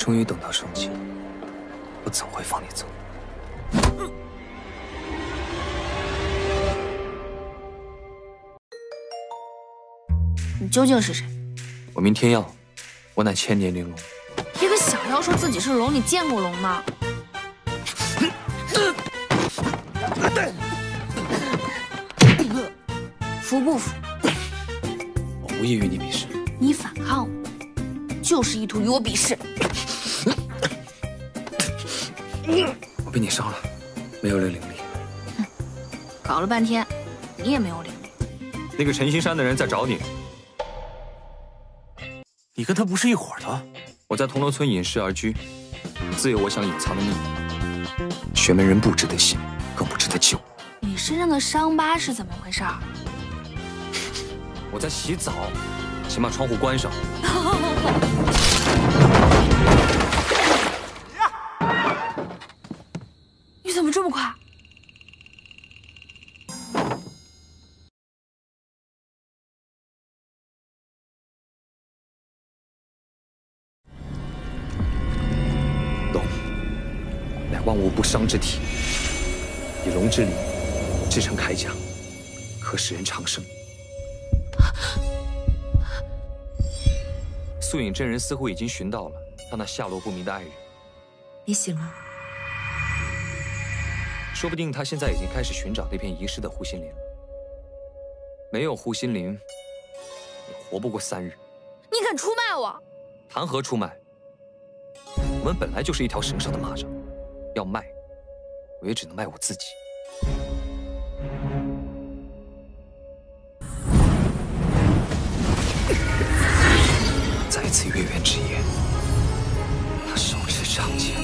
终于等到升级，我怎会放你走？你究竟是谁？我名天耀，我乃千年玲珑。一个小妖说自己是龙，你见过龙吗？服不服？我无意与你比试。你反抗我，就是意图与我比试。我被你伤了，没有了灵力。搞了半天，你也没有灵力。那个陈新山的人在找你。你跟他不是一伙的。我在铜锣村隐世而居，自有我想隐藏的秘密。玄门人不值得信，更不值得救。你身上的伤疤是怎么回事？我在洗澡，请把窗户关上。乃万物不伤之体，以龙之力制成铠甲，可使人长生。素影真人似乎已经寻到了他那下落不明的爱人。你醒了？说不定他现在已经开始寻找那片遗失的护心林了。没有护心灵，你活不过三日。你敢出卖我？谈何出卖？我们本来就是一条绳上的蚂蚱，要卖，我也只能卖我自己。在一次月圆之夜，他手持长剑，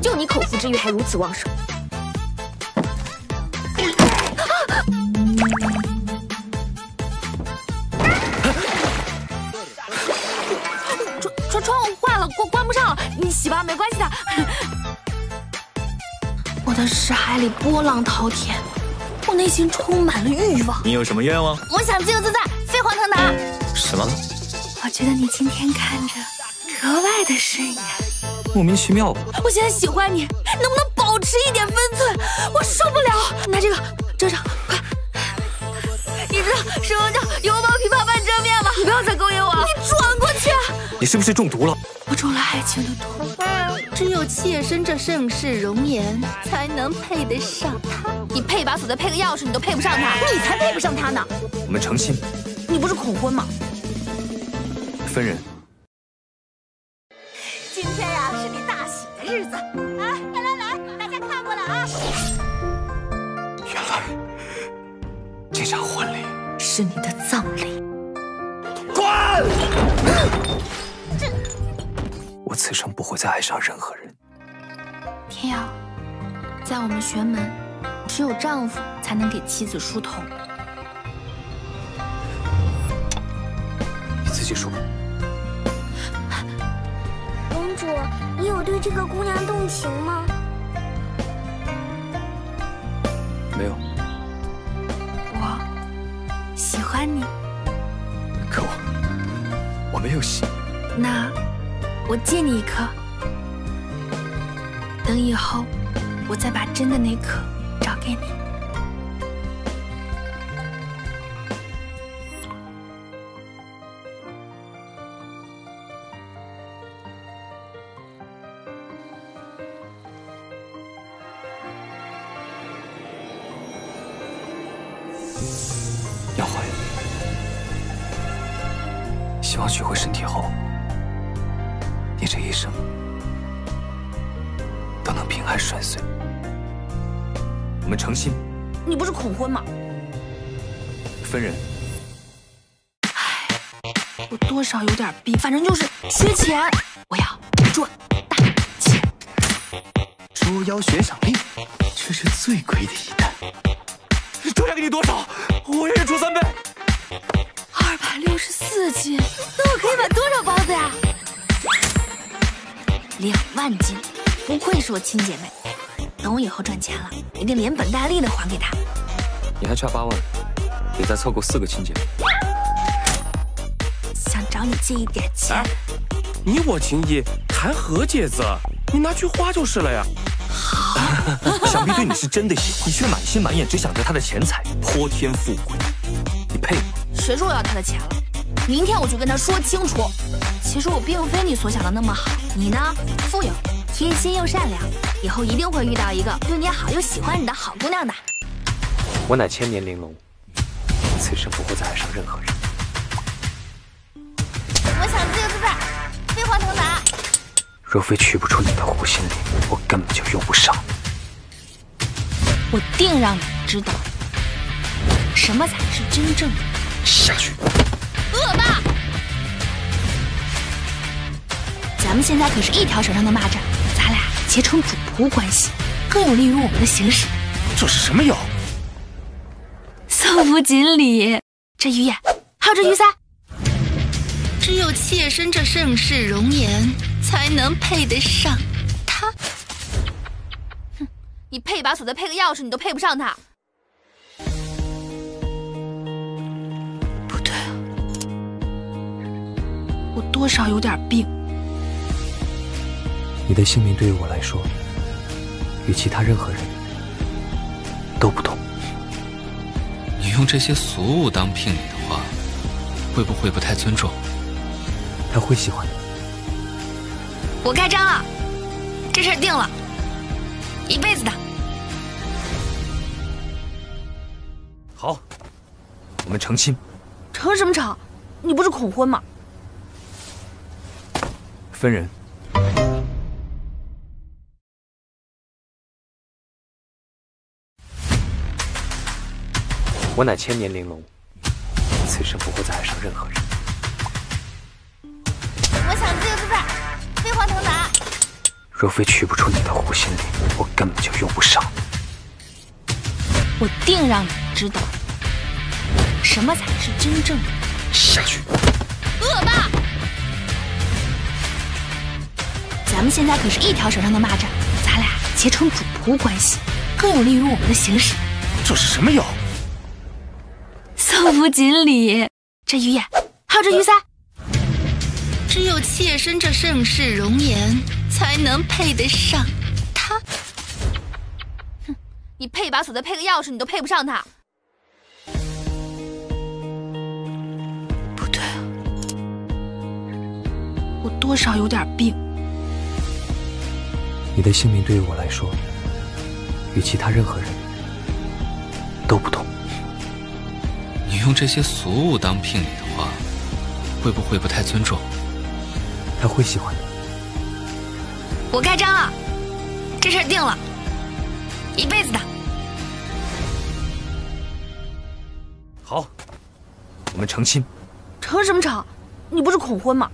就你口腹之欲还如此旺盛。窗窗窗户坏了，关关不上了，你洗吧，没关系的。我的识海里波浪滔天，我内心充满了欲望。你有什么愿望？我想自由自在，飞黄腾达。什么？我觉得你今天看着格外的顺眼，莫名其妙吧？我现在喜欢你，能不能保持一点分寸？我受不了。拿这个遮上，快！你知道什么叫油包琵琶半遮面吗？你不要再勾引我，你转过去。你是不是中毒了？我中了爱情的毒，只有妾身这盛世容颜，才能配得上他。你配把锁，再配个钥匙，你都配不上他，你才配不上他呢。我们成亲，你不是恐婚吗？分人。场婚礼是你的葬礼。滚！我此生不会再爱上任何人。天耀，在我们玄门，只有丈夫才能给妻子梳头。你自己说。公主，你有对这个姑娘动情吗？没有。欢你。可我我没有心。那我借你一颗，等以后我再把真的那颗找给你。希望取回身体后，你这一生都能平安顺遂。我们成亲，你不是恐婚吗？分人。唉我多少有点逼，反正就是缺钱，我要赚大钱。捉妖悬赏令，这是最贵的一单。多少给你多少，我愿意出三倍。六十四斤，那我可以买多少包子呀？两万斤，不愧是我亲姐妹。等我以后赚钱了，一定连本带利的还给她。你还差八万，得再凑够四个亲姐妹。想找你借一点钱，你我情谊谈何借子？你拿去花就是了呀。好 想必对你是真的喜欢，你却满心满眼只想着他的钱财，泼天富贵，你配吗？谁说我要他的钱了？明天我就跟他说清楚。其实我并非你所想的那么好，你呢，富有、贴心又善良，以后一定会遇到一个对你好又喜欢你的好姑娘的。我乃千年玲珑，此生不会再爱上任何人。我想自由自在，飞黄腾达。若非取不出你的湖心里，我根本就用不上。我定让你知道，什么才是真正的下去。恶霸。咱们现在可是一条绳上的蚂蚱，咱俩结成主仆关系，更有利于我们的行事。这是什么药？送不锦鲤，这鱼眼，还有这鱼鳃，只有妾身这盛世容颜，才能配得上他。哼，你配一把锁，再配个钥匙，你都配不上他。多少有点病。你的性命对于我来说，与其他任何人都不同。你用这些俗物当聘礼的话，会不会不太尊重？他会喜欢的。我盖章了，这事儿定了，一辈子的。好，我们成亲。成什么成？你不是恐婚吗？分人。我乃千年玲珑，此生不会再爱上任何人。我想自由自在，飞黄腾达。若非取不出你的湖心里，我根本就用不上。我定让你知道，什么才是真正的下去。恶霸。咱们现在可是一条绳上的蚂蚱，咱俩结成主仆关系，更有利于我们的行事。这是什么药？送福锦鲤，这鱼眼，还有这鱼鳃，只有妾身这盛世容颜，才能配得上他。哼，你配一把锁，再配个钥匙，你都配不上他。不对啊，我多少有点病。你的性命对于我来说，与其他任何人都不同。你用这些俗物当聘礼的话，会不会不太尊重？他会喜欢的。我盖章了，这事儿定了，一辈子的。好，我们成亲。成什么成？你不是恐婚吗？